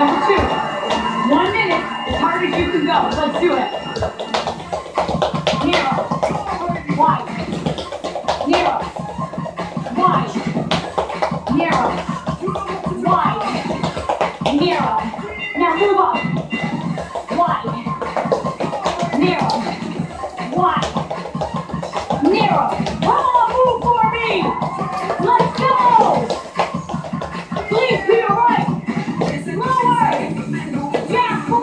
Number two, one minute, as hard as you can go. Let's do it. Nero, wide. Nero, wide. Nero, wide. Nero. Now move up. Wide. Nero, wide. Nero, wide.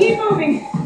Keep moving.